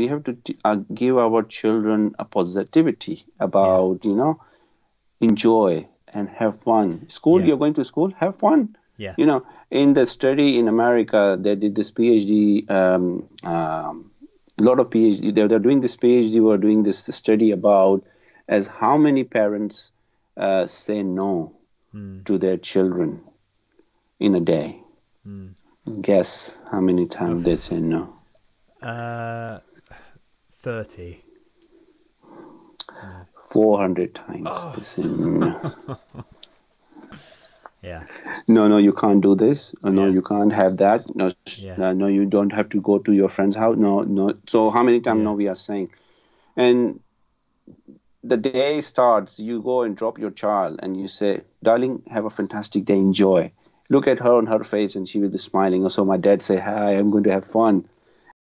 we have to t- uh, give our children a positivity about you know enjoy and have fun. School, Yeah. you're going to school, have fun. Yeah. You know, in the study in America, they did this PhD. Um, um, a lot of PhD. They're doing this PhD. Were doing this study about as how many parents uh, say no to their children in a day. Guess how many times they say no. Uh, 30. 400 times they say no. Yeah. no, no, you can't do this. Uh, No, Yeah. you can't have that. No, Yeah. no, no, you don't have to go to your friend's house. No, no. So how many times Yeah. no we are saying? And the day starts, you go and drop your child and you say, darling, have a fantastic day, enjoy. Look at her on her face and she will be smiling. Or so my dad say, hi, I'm going to have fun.